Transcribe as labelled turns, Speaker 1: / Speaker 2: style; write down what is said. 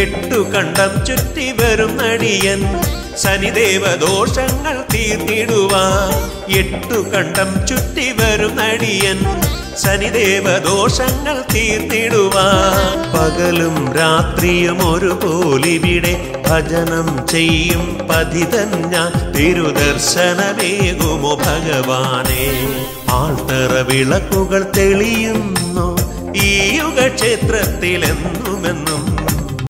Speaker 1: എട്ടു കണ്ടം ചുറ്റി വരും നടിയൻ. ശനിദേവ ദോഷങ്ങൾ തീർത്തിടുവാൻ എട്ടു കണ്ടം ചുറ്റി വരും നടിയൻ. ശനിദേവ ദോഷങ്ങൾ തീർത്തിടുവാൻ പകലും രാത്രിയും ഒരുപോലിവിടെ ഭജനം ചെയ്യും പതിതൻ ഞാൻ തിരുദർശനമേകുമോ ഭഗവാനെ. ആൾത്തറ വിളക്കുകൾ തെളിയുന്നു. ഈ യുഗക്ഷേത്രത്തിലെന്നുമെന്നും